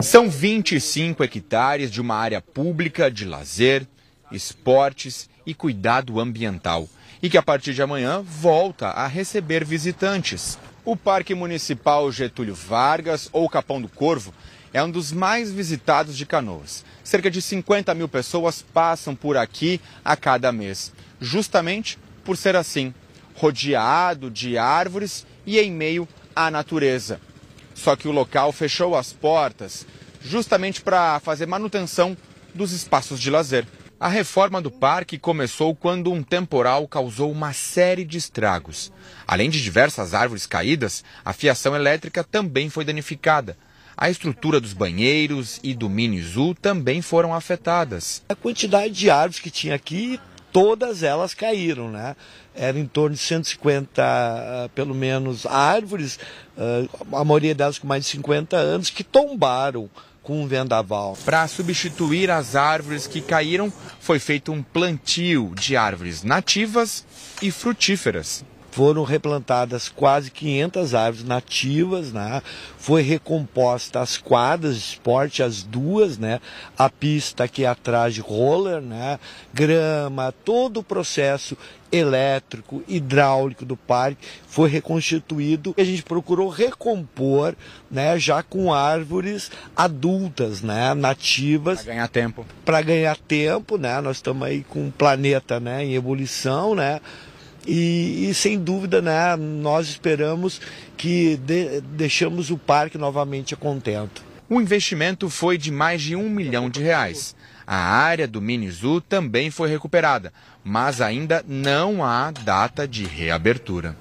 São 25 hectares de uma área pública de lazer, esportes e cuidado ambiental. E que a partir de amanhã volta a receber visitantes. O Parque Municipal Getúlio Vargas, ou Capão do Corvo, é um dos mais visitados de Canoas. Cerca de 50 mil pessoas passam por aqui a cada mês, justamente por ser assim, rodeado de árvores e em meio à natureza. Só que o local fechou as portas justamente para fazer manutenção dos espaços de lazer. A reforma do parque começou quando um temporal causou uma série de estragos. Além de diversas árvores caídas, a fiação elétrica também foi danificada. A estrutura dos banheiros e do Mini Zoo também foram afetadas. A quantidade de árvores que tinha aqui, todas elas caíram, né? Era em torno de 150, ah, pelo menos, árvores, ah, a maioria delas com mais de 50 anos, que tombaram com um vendaval. Para substituir as árvores que caíram, foi feito um plantio de árvores nativas e frutíferas foram replantadas quase 500 árvores nativas, né? Foi recomposta as quadras de esporte, as duas, né? A pista aqui atrás de roller, né? Grama, todo o processo elétrico, hidráulico do parque foi reconstituído. A gente procurou recompor, né, já com árvores adultas, né, nativas. Para ganhar tempo. Para ganhar tempo, né? Nós estamos aí com um planeta, né, em ebulição, né? E, e, sem dúvida, né, nós esperamos que de, deixamos o parque novamente contento. O investimento foi de mais de um milhão de reais. A área do Mini Zoo também foi recuperada, mas ainda não há data de reabertura.